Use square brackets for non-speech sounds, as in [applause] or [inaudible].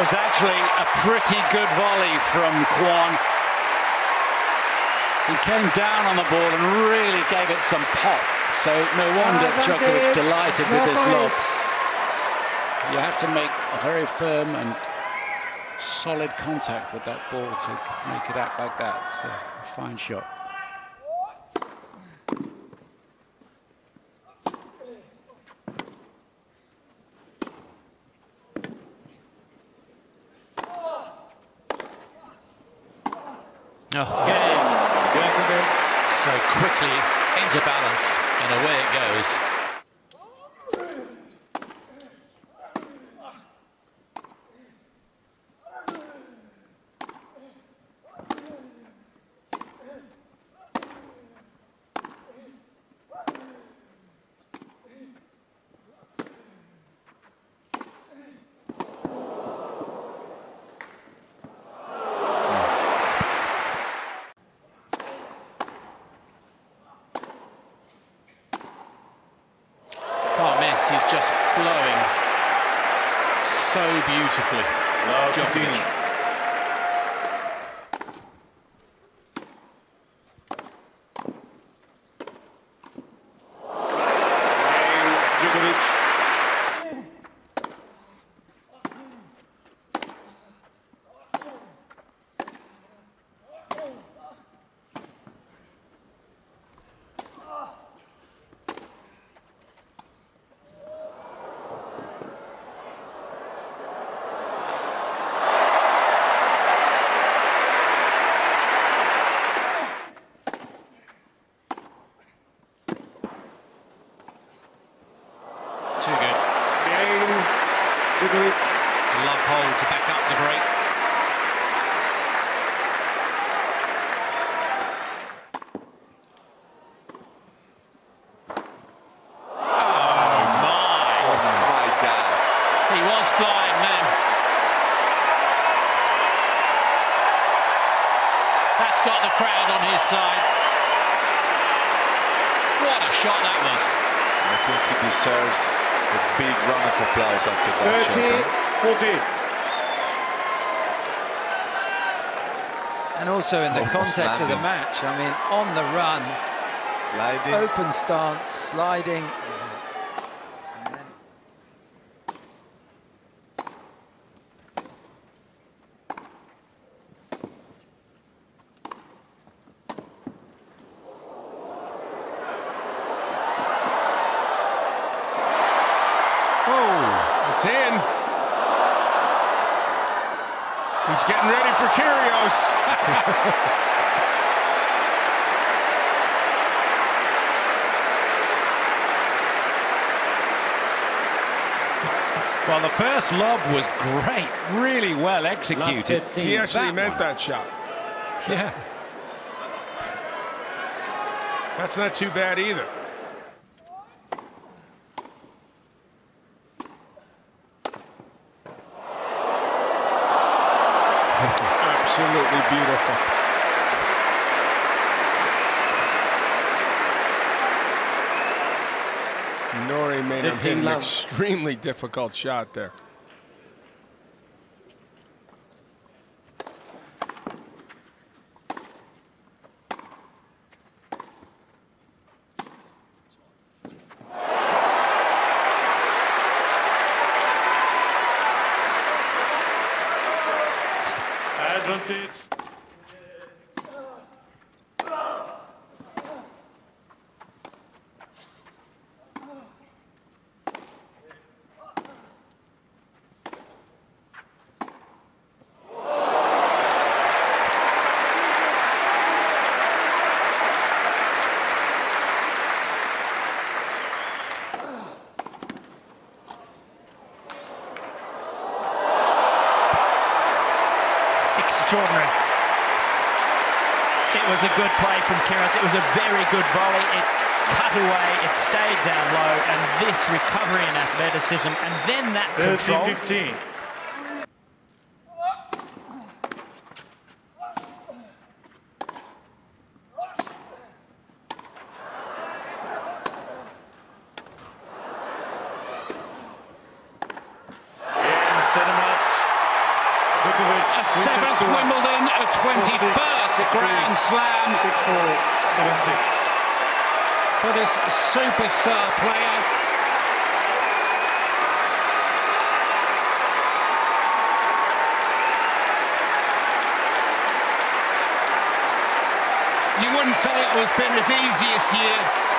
was actually a pretty good volley from Kwon. He came down on the ball and really gave it some pop. So no wonder Djokovic delighted with this lob. You have to make a very firm and solid contact with that ball to make it act like that. It's a fine shot. Oh, game. So quickly into balance and away it goes. He's just flowing so beautifully. No, Too good. Game. Djokovic. Love hold to back up the break. Oh my. Oh my God. He was flying then. That's got the crowd on his side. What a shot that was. I think he deserves a big round of applause after that 30, 40. And also in the oh, context of the match, I mean, on the run, sliding, open stance, sliding, Oh, it's in. He's getting ready for Kyrgios. [laughs] well, the first lob was great, really well executed. He actually that meant one. that shot. Yeah. That's not too bad either. Absolutely beautiful. Norrie made him hit an extremely difficult shot there. did. Extraordinary. It was a good play from Kyrgios. It was a very good volley. It cut away, it stayed down low, and this recovery and athleticism, and then that 13, control. 15. Grand Slam. 6-4, 7-6. For this superstar player. You wouldn't say it was been his easiest year